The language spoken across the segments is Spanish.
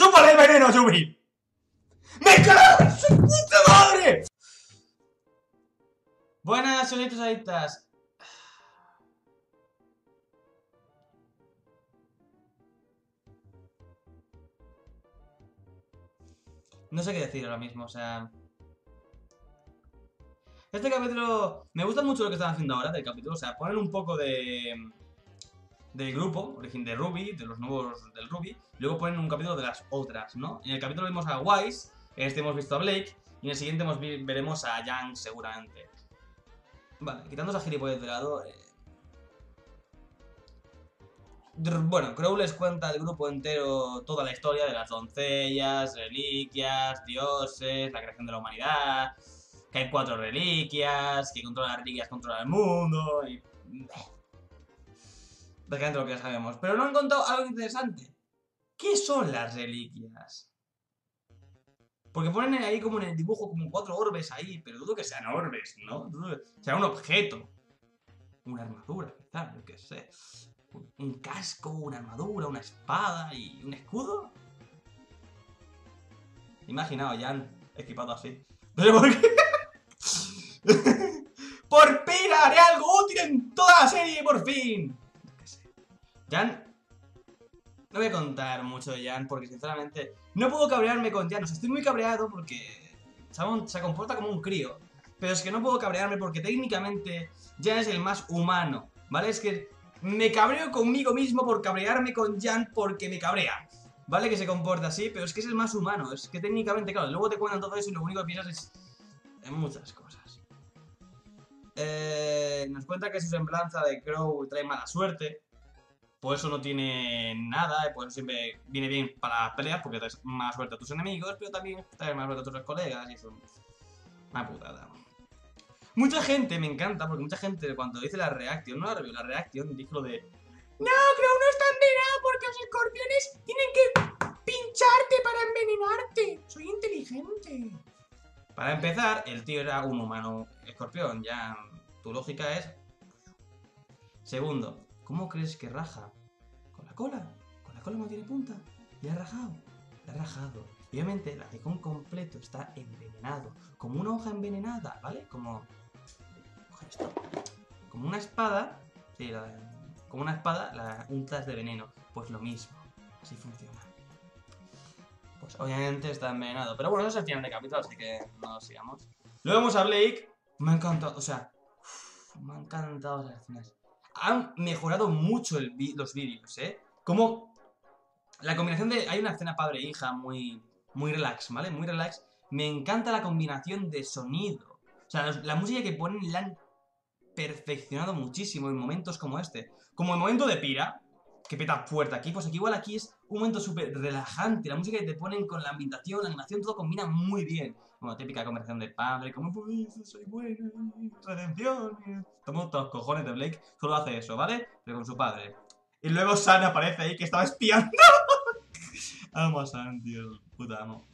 ¡Chúpale el veneno, Yubi! ¡Me cago en su puta madre! Buenas, solitos adictas. No sé qué decir ahora mismo, o sea... Este capítulo... Me gusta mucho lo que están haciendo ahora del capítulo, o sea, ponen un poco de... Del grupo, origen de Ruby, de los nuevos del Ruby, luego ponen un capítulo de las otras, ¿no? En el capítulo vimos a Wise, en este hemos visto a Blake, y en el siguiente veremos a Yang seguramente. Vale, quitando esa gilipollas de lado... eh, Bueno, Crow les cuenta al grupo entero toda la historia de las doncellas, reliquias, dioses, la creación de la humanidad, que hay cuatro reliquias, que controla las reliquias controla el mundo y... Básicamente lo que ya sabemos. Pero no han contado algo interesante. ¿Qué son las reliquias? Porque ponen ahí como en el dibujo como cuatro orbes ahí, pero dudo que sean orbes, ¿no? Dudo que sea un objeto. Una armadura, quizás, yo qué sé un- casco, una armadura, una espada y un escudo. Imaginaos, Jan equipado así. Sé por qué. ¡Por fin haré algo útil en toda la serie, por fin! Jan. No voy a contar mucho de Jan porque, sinceramente, no puedo cabrearme con Jan. O sea, estoy muy cabreado porque se, se comporta como un crío. Pero es que no puedo cabrearme porque técnicamente Jan es el más humano. ¿Vale? Es que me cabreo conmigo mismo por cabrearme con Jan porque me cabrea. ¿Vale? Que se comporta así, pero es que es el más humano. Es que técnicamente, claro, luego te cuentan todo eso y lo único que piensas es muchas cosas. Eh, nos cuenta que su semblanza de Crow trae mala suerte. Por eso no tiene nada, y por eso siempre viene bien para las peleas, porque traes mala suerte a tus enemigos, pero también traes mala suerte a tus colegas y eso. Una putada. Mucha gente me encanta, porque mucha gente cuando dice la reacción, no la review, la reacción, lo de No, Crow no está envenenado porque los escorpiones tienen que pincharte para envenenarte. Soy inteligente. Para empezar, el tío era un humano escorpión, ya tu lógica es... Segundo, ¿cómo crees que raja? Con la cola. Con la cola no tiene punta. Y ha rajado. Ha rajado. Y obviamente el halcón completo está envenenado. Como una hoja envenenada, ¿vale? Como... Esto. Como una espada. Sí, como una espada, la untas de veneno. Pues lo mismo. Así funciona. Pues obviamente está envenenado. Pero bueno, eso es el final de capítulo, así que no sigamos. Luego vemos a Blake. Me ha encantado, o sea, uf, me han encantado las escenas. Han mejorado mucho los vídeos, ¿eh? Como la combinación de... Hay una escena padre-hija muy, muy relax, ¿vale? Muy relax. Me encanta la combinación de sonido. O sea, la música que ponen la han perfeccionado muchísimo en momentos como este. Como el momento de Pira, que peta fuerte aquí, pues aquí igual aquí es un momento súper relajante. La música que te ponen con la ambientación, la animación, todo combina muy bien. Bueno, típica conversación de padre, como eso soy buena, redención. Estamos todos cojones de Blake, solo hace eso, ¿vale? Pero con su padre. Y luego San aparece ahí que estaba espiando. amo a San, tío, puta amo.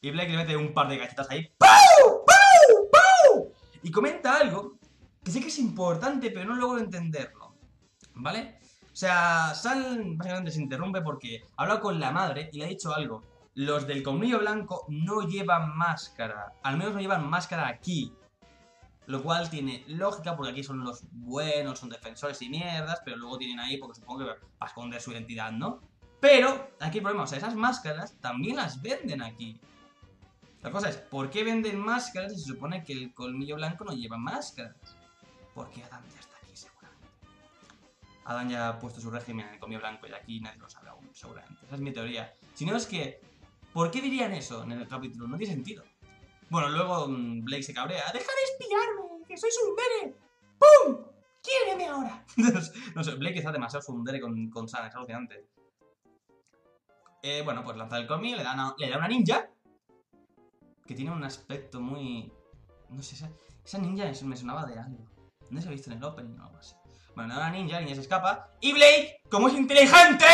Y Blake le mete un par de gachetas ahí. ¡Pau! ¡Pau! ¡Pau! Y comenta algo que sé que es importante, pero no logro entenderlo. ¿Vale? O sea, San básicamente se interrumpe porque ha hablado con la madre y le ha dicho algo. Los del colmillo blanco no llevan máscara. Al menos no llevan máscara aquí. Lo cual tiene lógica porque aquí son los buenos, son defensores y mierdas, pero luego tienen ahí porque supongo que para esconder su identidad, ¿no? Pero aquí el problema, o sea, esas máscaras también las venden aquí. La cosa es, ¿por qué venden máscaras si se supone que el colmillo blanco no lleva máscaras? Porque Adam ya está aquí, seguramente. Adam ya ha puesto su régimen en el colmillo blanco y aquí nadie lo sabe aún, seguramente. Esa es mi teoría. Si no es que, ¿por qué dirían eso en el capítulo? No tiene sentido. Bueno, luego mm, Blake se cabrea. ¡Deja de espiarme! ¡Que soy Sundere! ¡Pum! ¡Quiéreme ahora! no sé, Blake está demasiado Sundere con, con Sana, es alucinante. Eh, bueno, pues lanza el colmillo, le da, una, le da una ninja. Que tiene un aspecto muy... No sé, esa, esa ninja me sonaba de algo. No se ha visto en el opening o algo así. Bueno, le da una ninja, la ninja se escapa. Y Blake, como es inteligente...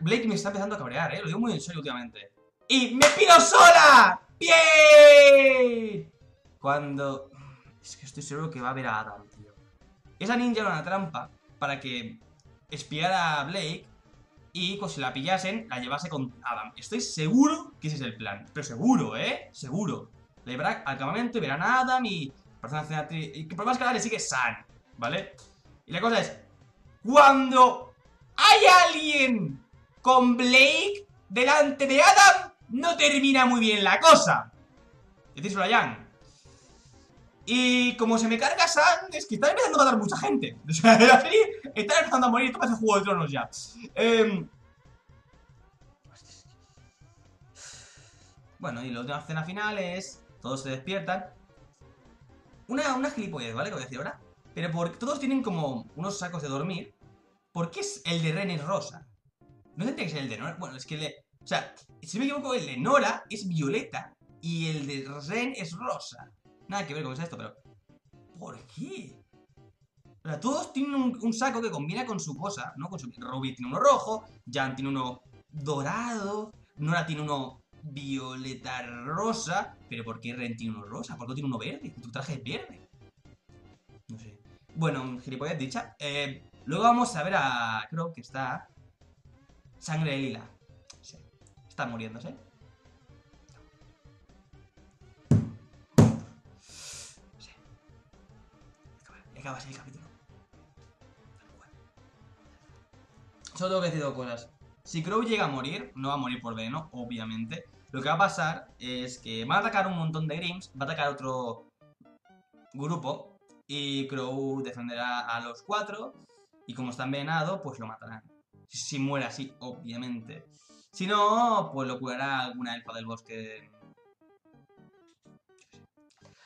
Blake me está empezando a cabrear, eh. Lo digo muy en serio últimamente. ¡Y me pido sola! ¡Bien! Cuando... Es que estoy seguro que va a ver a Adam, tío. Esa ninja era una trampa para que espiara a Blake y pues si la pillasen, la llevase con Adam. Estoy seguro que ese es el plan. Pero seguro, ¿eh? Seguro. La llevará al campamento y verán a Adam y... Y por más que le sigue San, ¿vale? Y la cosa es... Cuando hay alguien con Blake delante de Adam, no termina muy bien la cosa. Decíselo a Jan. Y como se me carga San, es que está empezando a matar mucha gente. O sea, empezando a morir. Esto parece Juego de Tronos ya. Eh... Bueno, y la última escena final es... Todos se despiertan. Una, una ¿vale? Que voy a decir ahora. Pero porque todos tienen como unos sacos de dormir. ¿Por qué es el de Ren rosa? No tendría que ser el de Nora. Bueno, es que le... O sea, si me equivoco, el de Nora es violeta. Y el de Ren es rosa. Nada que ver con esto, pero... ¿Por qué? O sea, todos tienen un, saco que combina con su cosa, ¿no? Con su... Ruby tiene uno rojo, Jan tiene uno dorado, Nora tiene uno violeta rosa, pero ¿por qué Ren tiene uno rosa? ¿Por qué tiene uno verde? Tu traje es verde. No sé. Bueno, gilipollas dicha. Eh, luego vamos a ver a Crow, que está... Sangre de lila. Sí. Está muriéndose. Sí. Acaba así el capítulo. Solo tengo que decir dos cosas. Si Crow llega a morir, no va a morir por veneno, obviamente. Lo que va a pasar es que va a atacar un montón de Grims, va a atacar otro grupo y Crow defenderá a los cuatro y como está envenenado, pues lo matarán. Si muere así, obviamente. Si no, pues lo curará alguna elfa del bosque.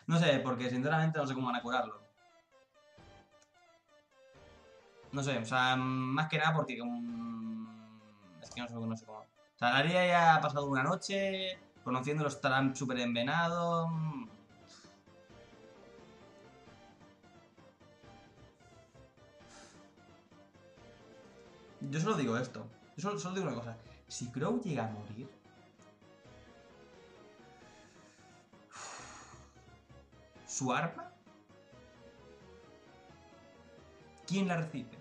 No sé, porque sinceramente no sé cómo van a curarlo. No sé, o sea, más que nada porque... Es que no sé, no sé cómo sea, Laria ya ha pasado una noche, conociéndolo estarán súper envenenados. Yo solo digo esto. Yo solo, digo una cosa. Si Crow llega a morir... ¿Su arma? ¿Quién la recibe?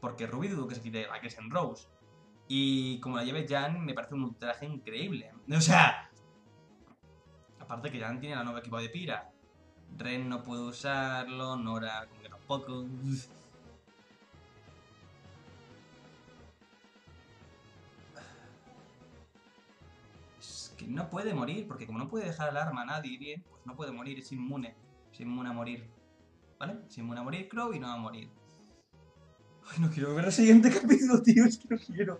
porque Ruby dudo que se quite es en Rose. Y como la lleve Jan, me parece un traje increíble. O sea, aparte que Jan tiene la nueva equipo de Pira. Ren no puede usarlo, Nora como que tampoco. No puede morir, porque como no puede dejar el arma a nadie bien, pues no puede morir, es inmune. Es inmune a morir. ¿Vale? Es inmune a morir Crow y no va a morir. Ay, no quiero ver el siguiente capítulo, tío, es que no quiero.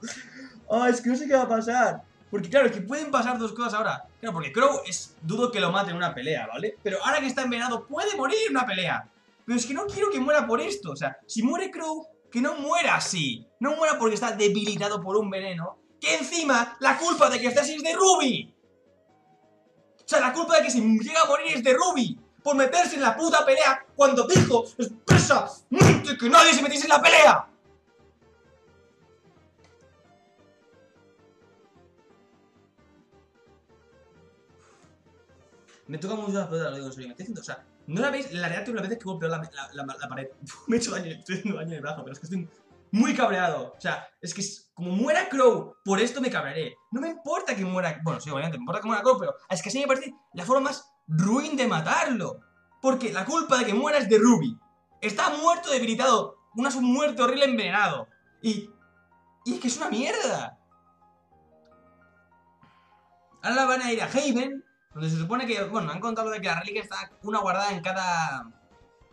Ah, es que no sé qué va a pasar. Porque claro, es que pueden pasar dos cosas ahora. Claro, porque Crow es... Dudo que lo mate en una pelea, ¿vale? Pero ahora que está envenenado, puede morir en una pelea. Pero es que no quiero que muera por esto. O sea, si muere Crow, que no muera así. No muera porque está debilitado por un veneno. Que encima, la culpa de que esté así es de Ruby. O sea, la culpa de que si llega a morir es de Ruby por meterse en la puta pelea cuando dijo expresamente que nadie se metiese en la pelea. Me toca mucho la pelota, lo digo en serio. Me estoy diciendo, o sea, no la veis la reacción las veces que golpeo la, la, la, pared. me he hecho daño, estoy haciendo daño en el brazo, pero es que estoy muy cabreado. O sea, es que como muera Crow, por esto me cabrearé. No me importa que muera. Bueno, sí, obviamente, me importa que muera Crow, pero es que así me parece la forma más ruin de matarlo. Porque la culpa de que muera es de Ruby. Está muerto, debilitado. Una muerte horrible envenenado. Y. Y es que es una mierda. Ahora van a ir a Haven, donde se supone que. Bueno, han contado de que la reliquia está una guardada en cada.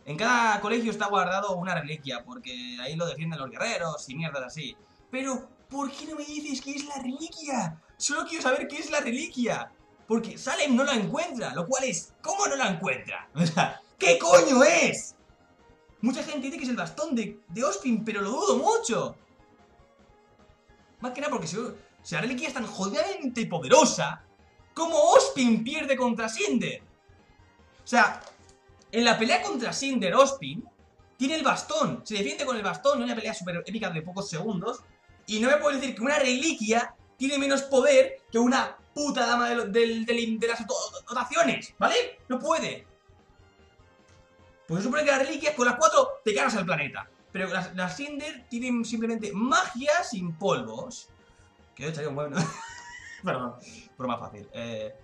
En cada colegio está guardado una reliquia, porque ahí lo defienden los guerreros y mierdas así. Pero, ¿por qué no me dices qué es la reliquia? Solo quiero saber qué es la reliquia. Porque Salem no la encuentra, lo cual es... ¿Cómo no la encuentra? O sea, ¿qué coño es? Mucha gente dice que es el bastón de, de Ospin, pero lo dudo mucho. Más que nada porque si, la reliquia es tan jodidamente poderosa, ¿cómo Ospin pierde contra Cinder? O sea, en la pelea contra Cinder, Ospin tiene el bastón, se defiende con el bastón, una pelea súper épica de pocos segundos, y no me puedes decir que una reliquia tiene menos poder que una puta dama de, de las dotaciones, ¿vale? No puede. Pues se supone que la reliquia con las cuatro te cargas al planeta. Pero las, las Cinder tienen simplemente magia sin polvos. Que de hecho bueno. Perdón, broma fácil. Eh,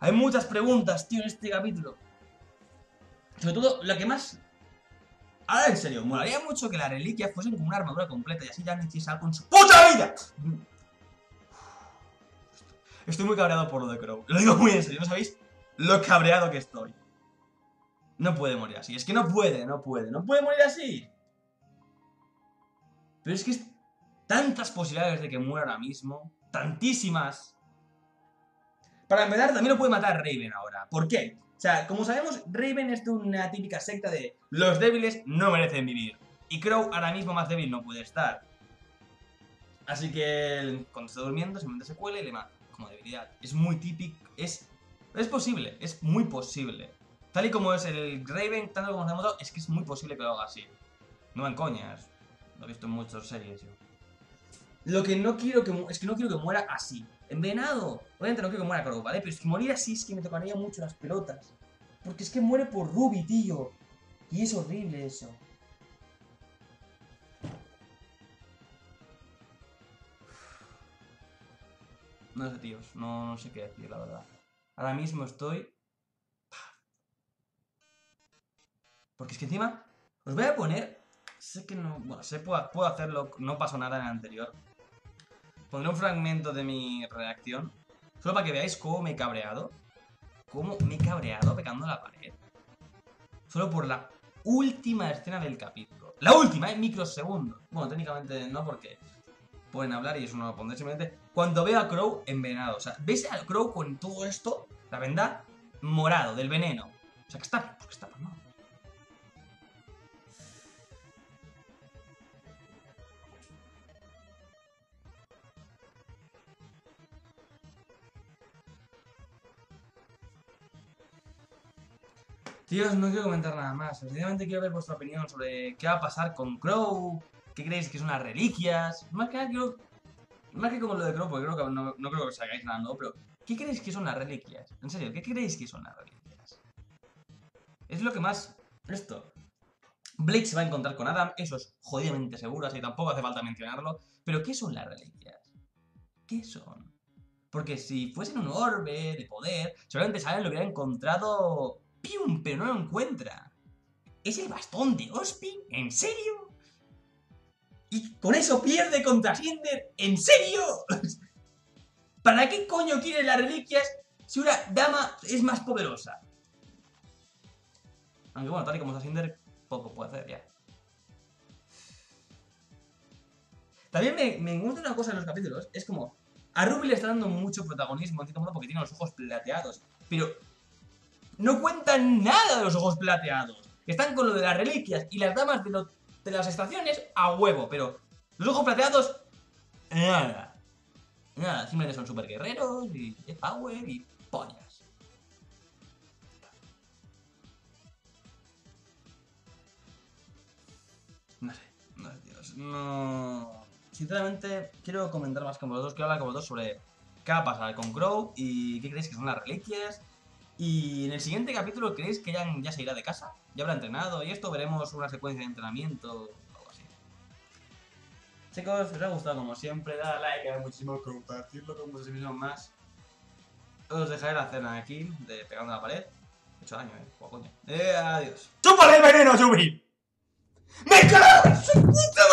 hay muchas preguntas, tío, en este capítulo. Sobre todo, la que más... Ahora, en serio, molaría mucho que las reliquias fuesen como una armadura completa y así ya hiciese algo en su puta vida. Estoy muy cabreado por lo de Crow. Lo digo muy en serio, ¿no sabéis lo cabreado que estoy? No puede morir así. Es que no puede, no puede. No puede morir así. Pero es que es tantas posibilidades de que muera ahora mismo. Tantísimas. Para empezar, también lo puede matar Raven ahora. ¿Por qué? O sea, como sabemos, Raven es de una típica secta de los débiles no merecen vivir. Y Crow ahora mismo más débil no puede estar. Así que cuando está durmiendo, simplemente se cuela y le mata como debilidad. Es muy típico, es, es posible, es muy posible. Tal y como es el Raven, tanto como hemos es que es muy posible que lo haga así. No en coñas, lo he visto en muchas series yo. Lo que no quiero que es que no quiero que muera así. Envenenado. Obviamente no quiero que muera Crow, ¿vale? Pero es que morir así es que me tocaría mucho las pelotas. Porque es que muere por Ruby, tío. Y es horrible eso. No sé, tíos. No, sé qué decir, la verdad. Ahora mismo estoy... Porque es que encima... Os voy a poner... Sé que no... Bueno, sé puedo, puedo hacerlo. No pasó nada en el anterior. Pondré un fragmento de mi reacción. Solo para que veáis cómo me he cabreado. Cómo me he cabreado pegando la pared. Solo por la última escena del capítulo. La última, en microsegundos. Bueno, técnicamente no porque pueden hablar y eso no lo pondré simplemente. Cuando veo a Crow envenenado, o sea, ves a Crow con todo esto, la venda morado, del veneno. O sea, que está, que está palmado. Tíos, no quiero comentar nada más. Sencillamente quiero ver vuestra opinión sobre qué va a pasar con Crow, ¿Qué creéis que son las reliquias? Más que nada quiero... Más que como lo de Crow, porque creo que no, creo que os hagáis nada, ¿no? Pero, ¿qué creéis que son las reliquias? En serio, ¿qué creéis que son las reliquias? Es lo que más... Esto. Blake se va a encontrar con Adam, eso es jodidamente seguro, así que tampoco hace falta mencionarlo. Pero, ¿qué son las reliquias? ¿Qué son? Porque si fuesen un orbe de poder, seguramente Salem lo hubiera encontrado... Pero no lo encuentra. ¿Es el bastón de Ospin? ¿En serio? Y con eso pierde contra Cinder. ¿En serio? ¿Para qué coño quiere las reliquias si una dama es más poderosa? Aunque bueno, tal y como está Cinder, poco puede hacer ya. También me, me gusta una cosa en los capítulos, es como, a Ruby le está dando mucho protagonismo, en cierto modo, porque tiene los ojos plateados, pero no cuentan nada de los ojos plateados. Están con lo de las reliquias y las damas de, las estaciones a huevo, pero los ojos plateados, nada. Nada, simplemente son super guerreros y power y pollas. No sé, no sé, tíos. No. Sinceramente, quiero comentar más con vosotros. Quiero hablar con vosotros sobre qué va a pasar con Crow y qué creéis que son las reliquias. Y en el siguiente capítulo, ¿creéis que ya, ya se irá de casa? ¿Ya habrá entrenado? Y esto veremos una secuencia de entrenamiento o algo así. Chicos, os ha gustado como siempre, dale like, da muchísimo compartirlo con muchísimos más. Os dejaré la cena aquí, de pegando a la pared. Mucho daño, eh, coño. Eh, adiós. ¡Chúpale el veneno, Yubi! ¡Me cago en su puta